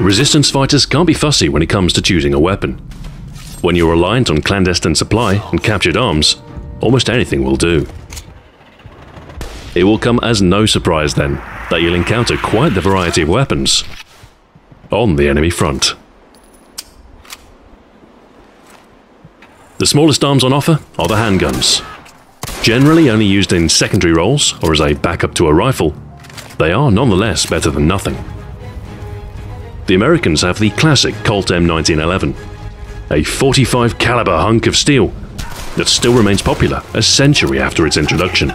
Resistance fighters can't be fussy when it comes to choosing a weapon. When you're reliant on clandestine supply and captured arms, almost anything will do. It will come as no surprise then that you'll encounter quite the variety of weapons on the enemy front. The smallest arms on offer are the handguns. Generally only used in secondary roles or as a backup to a rifle, they are nonetheless better than nothing. The Americans have the classic Colt M1911, a 45 caliber hunk of steel that still remains popular a century after its introduction.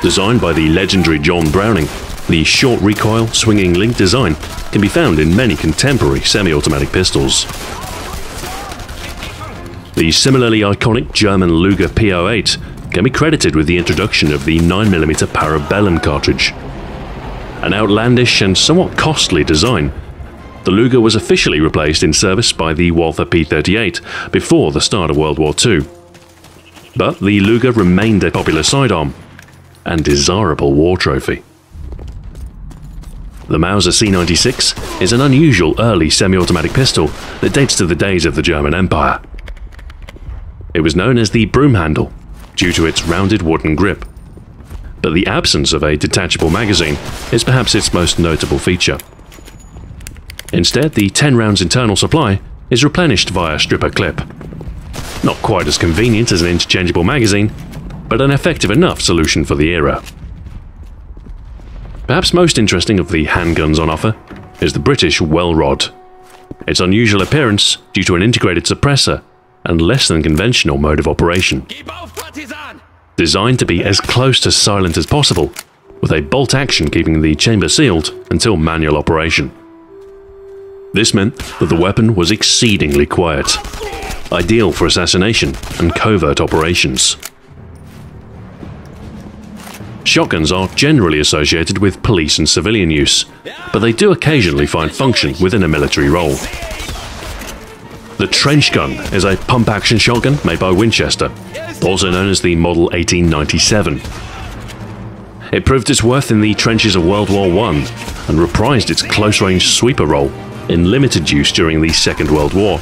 Designed by the legendary John Browning, the short recoil swinging link design can be found in many contemporary semi-automatic pistols. The similarly iconic German Luger P08 can be credited with the introduction of the 9mm Parabellum cartridge. An outlandish and somewhat costly design, the Luger was officially replaced in service by the Walther P38 before the start of World War II. But the Luger remained a popular sidearm and desirable war trophy. The Mauser C96 is an unusual early semi-automatic pistol that dates to the days of the German Empire. It was known as the broom handle due to its rounded wooden grip. But the absence of a detachable magazine is perhaps its most notable feature. Instead, the 10 rounds internal supply is replenished via stripper clip. Not quite as convenient as an interchangeable magazine, but an effective enough solution for the era. Perhaps most interesting of the handguns on offer is the British Welrod. Its unusual appearance due to an integrated suppressor and less than conventional mode of operation. Designed to be as close to silent as possible, with a bolt action keeping the chamber sealed until manual operation. This meant that the weapon was exceedingly quiet, ideal for assassination and covert operations. Shotguns are generally associated with police and civilian use, but they do occasionally find function within a military role. The trench gun is a pump-action shotgun made by Winchester, also known as the Model 1897. It proved its worth in the trenches of World War I and reprised its close-range sweeper role in limited use during the Second World War,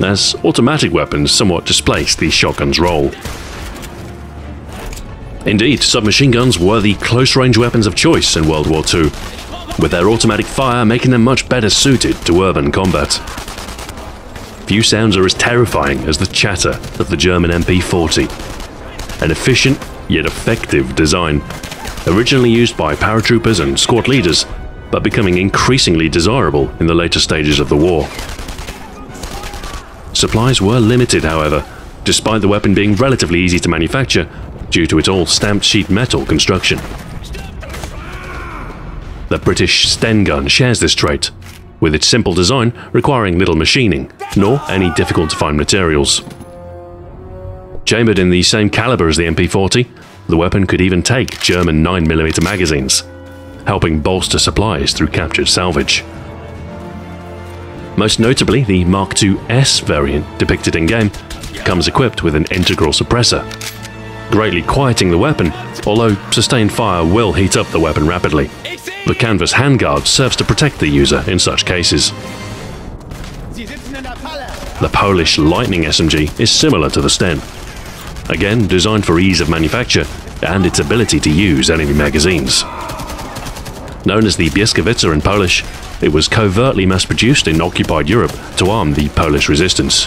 as automatic weapons somewhat displaced the shotgun's role. Indeed, submachine guns were the close-range weapons of choice in World War II, with their automatic fire making them much better suited to urban combat. Few sounds are as terrifying as the chatter of the German MP40. An efficient, yet effective design, originally used by paratroopers and squad leaders, but becoming increasingly desirable in the later stages of the war. Supplies were limited, however, despite the weapon being relatively easy to manufacture due to its all stamped sheet metal construction. The British Sten gun shares this trait, with its simple design requiring little machining, nor any difficult to find materials. Chambered in the same caliber as the MP40, the weapon could even take German 9mm magazines, helping bolster supplies through captured salvage. Most notably, the Mark II S variant depicted in-game comes equipped with an integral suppressor, greatly quieting the weapon, although sustained fire will heat up the weapon rapidly. The canvas handguard serves to protect the user in such cases. The Polish Lightning SMG is similar to the Sten. Again, designed for ease of manufacture and its ability to use enemy magazines. Known as the Błyskawica in Polish, it was covertly mass-produced in occupied Europe to arm the Polish resistance,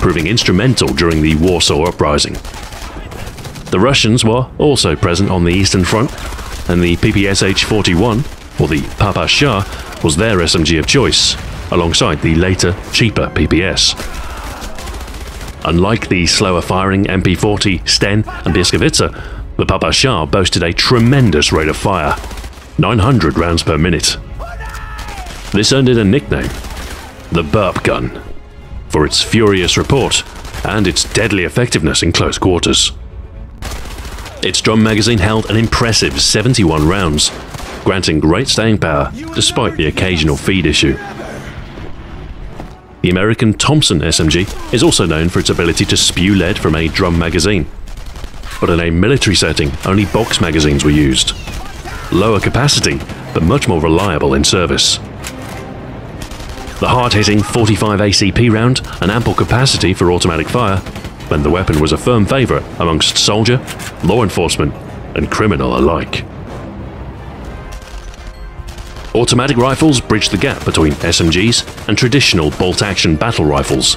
proving instrumental during the Warsaw Uprising. The Russians were also present on the Eastern Front and the PPSH-41, or the Papasha, was their SMG of choice, alongside the later, cheaper PPS. Unlike the slower-firing MP40, Sten and Błyskawica, the Papasha boasted a tremendous rate of fire, 900 rounds per minute. This earned it a nickname, the Burp Gun, for its furious report and its deadly effectiveness in close quarters. Its drum magazine held an impressive 71 rounds, granting great staying power despite the occasional feed issue. The American Thompson SMG is also known for its ability to spew lead from a drum magazine. But in a military setting, only box magazines were used. Lower capacity, but much more reliable in service. The hard-hitting 45 ACP round and ample capacity for automatic fire meant the weapon was a firm favourite amongst soldier, law enforcement and criminal alike. Automatic rifles bridged the gap between SMGs and traditional bolt-action battle rifles,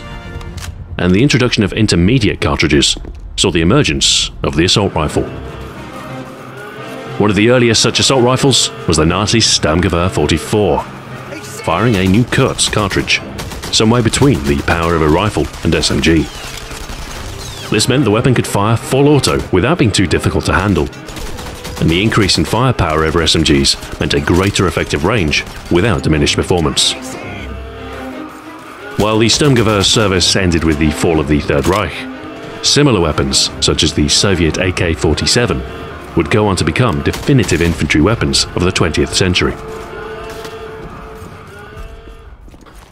and the introduction of intermediate cartridges saw the emergence of the assault rifle. One of the earliest such assault rifles was the Nazi Sturmgewehr 44, firing a new Kurz cartridge, somewhere between the power of a rifle and SMG. This meant the weapon could fire full auto without being too difficult to handle, and the increase in firepower over SMGs meant a greater effective range without diminished performance. While the Sturmgewehr's service ended with the fall of the Third Reich, similar weapons, such as the Soviet AK-47, would go on to become definitive infantry weapons of the 20th century.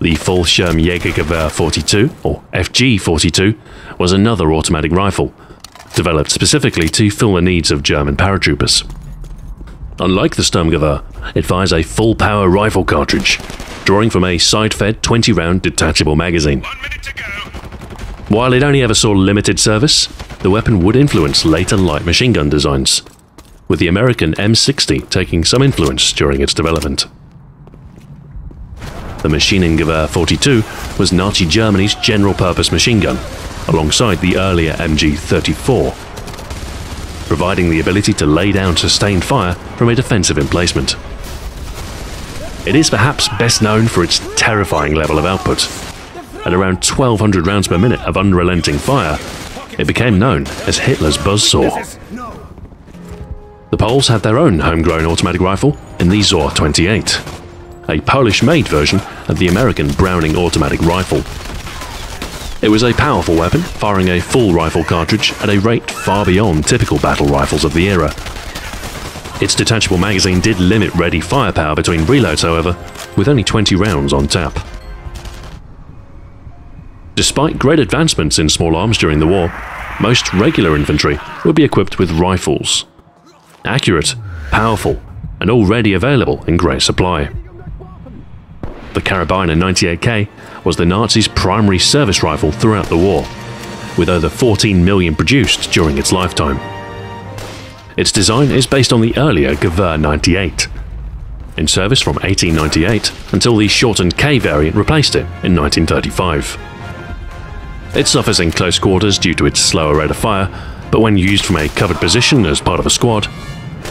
The Fallschirmjägergewehr 42, or FG-42, was another automatic rifle, developed specifically to fill the needs of German paratroopers. Unlike the Sturmgewehr, it fires a full-power rifle cartridge, drawing from a side-fed 20-round detachable magazine. While it only ever saw limited service, the weapon would influence later light machine gun designs, with the American M60 taking some influence during its development. The Maschinengewehr 42 was Nazi Germany's general-purpose machine gun, alongside the earlier MG34, providing the ability to lay down sustained fire from a defensive emplacement. It is perhaps best known for its terrifying level of output. At around 1200 rounds per minute of unrelenting fire, it became known as Hitler's buzzsaw. The Poles had their own homegrown automatic rifle in the Zor 28, a Polish-made version of the American Browning automatic rifle it was a powerful weapon, firing a full rifle cartridge at a rate far beyond typical battle rifles of the era. Its detachable magazine did limit ready firepower between reloads, however, with only 20 rounds on tap. Despite great advancements in small arms during the war, most regular infantry would be equipped with rifles. Accurate, powerful, and already available in great supply. The Karabiner 98K was the Nazis' primary service rifle throughout the war, with over 14 million produced during its lifetime. Its design is based on the earlier Gewehr 98, in service from 1898 until the shortened K variant replaced it in 1935. It suffers in close quarters due to its slower rate of fire, but when used from a covered position as part of a squad,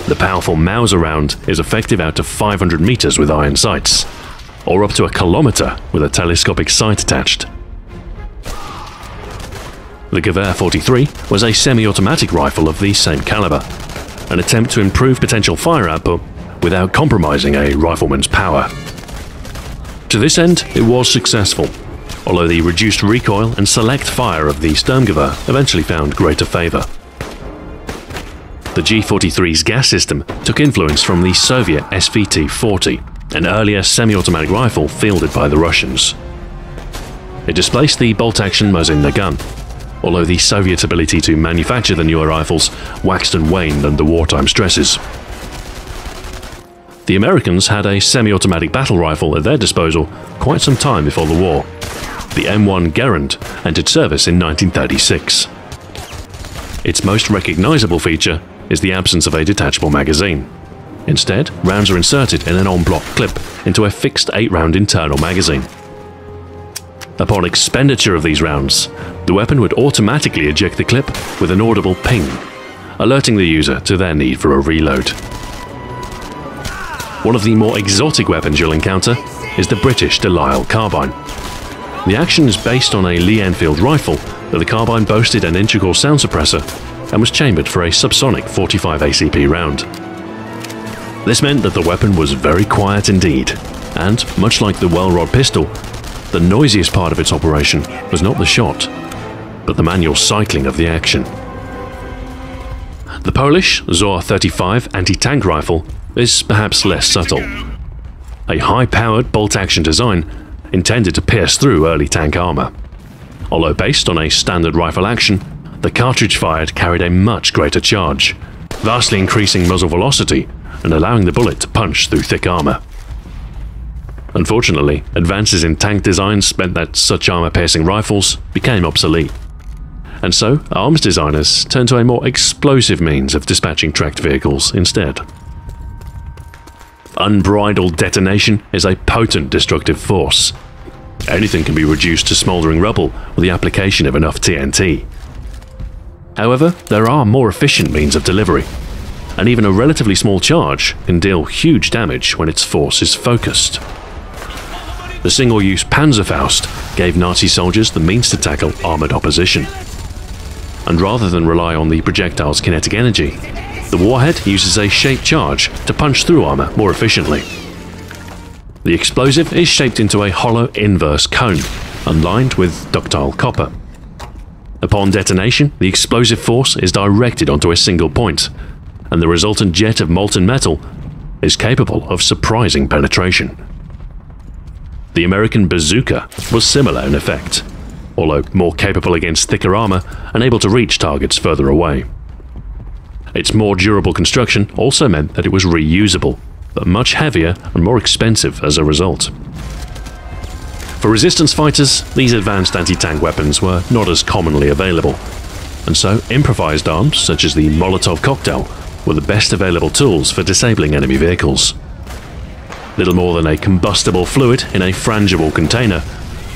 the powerful Mauser round is effective out to 500 meters with iron sights, or up to a kilometre with a telescopic sight attached. The Gewehr 43 was a semi-automatic rifle of the same caliber, an attempt to improve potential fire output without compromising a rifleman's power. To this end, it was successful, although the reduced recoil and select fire of the Sturmgewehr eventually found greater favour. The G43's gas system took influence from the Soviet SVT-40, an earlier semi-automatic rifle fielded by the Russians. It displaced the bolt-action Mosin Nagant, although the Soviet ability to manufacture the newer rifles waxed and waned under wartime stresses. The Americans had a semi-automatic battle rifle at their disposal quite some time before the war. The M1 Garand entered service in 1936. Its most recognizable feature is the absence of a detachable magazine. Instead, rounds are inserted in an en-bloc clip into a fixed 8-round internal magazine. Upon expenditure of these rounds, the weapon would automatically eject the clip with an audible ping, alerting the user to their need for a reload. One of the more exotic weapons you'll encounter is the British De Lisle carbine. The action is based on a Lee Enfield rifle, but the carbine boasted an integral sound suppressor and was chambered for a subsonic 45 ACP round. This meant that the weapon was very quiet indeed, and, much like the Welrod pistol, the noisiest part of its operation was not the shot, but the manual cycling of the action. The Polish Zor 35 anti-tank rifle is perhaps less subtle. A high-powered bolt-action design intended to pierce through early tank armor. Although based on a standard rifle action, the cartridge fired carried a much greater charge, vastly increasing muzzle velocity and allowing the bullet to punch through thick armor. Unfortunately, advances in tank designs meant that such armor-piercing rifles became obsolete. And so, arms designers turned to a more explosive means of dispatching tracked vehicles instead. Unbridled detonation is a potent destructive force. Anything can be reduced to smouldering rubble with the application of enough TNT. However, there are more efficient means of delivery, and even a relatively small charge can deal huge damage when its force is focused. The single-use Panzerfaust gave Nazi soldiers the means to tackle armoured opposition. And rather than rely on the projectile's kinetic energy, the warhead uses a shaped charge to punch through armour more efficiently. The explosive is shaped into a hollow inverse cone, and lined with ductile copper. Upon detonation, the explosive force is directed onto a single point, and the resultant jet of molten metal is capable of surprising penetration. The American bazooka was similar in effect, although more capable against thicker armor and able to reach targets further away. Its more durable construction also meant that it was reusable, but much heavier and more expensive as a result. For resistance fighters, these advanced anti-tank weapons were not as commonly available, and so improvised arms such as the Molotov cocktail were the best available tools for disabling enemy vehicles. Little more than a combustible fluid in a frangible container,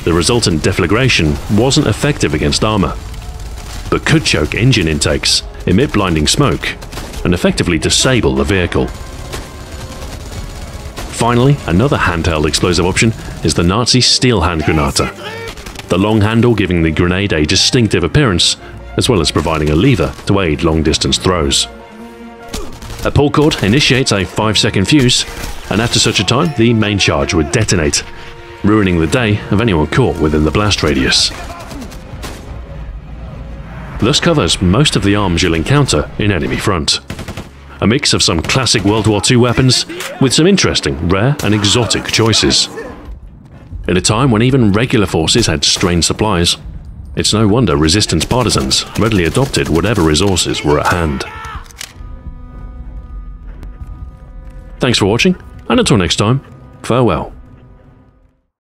the resultant deflagration wasn't effective against armor, but could choke engine intakes, emit blinding smoke, and effectively disable the vehicle. Finally, another handheld explosive option is the Nazi steel hand grenade. The long handle giving the grenade a distinctive appearance, as well as providing a lever to aid long distance throws. A pull cord initiates a 5 second fuse, and after such a time, the main charge would detonate, ruining the day of anyone caught within the blast radius. This covers most of the arms you'll encounter in enemy front a mix of some classic World War II weapons with some interesting, rare, and exotic choices. In a time when even regular forces had strained supplies, it's no wonder resistance partisans readily adopted whatever resources were at hand. Thanks for watching, and until next time, farewell.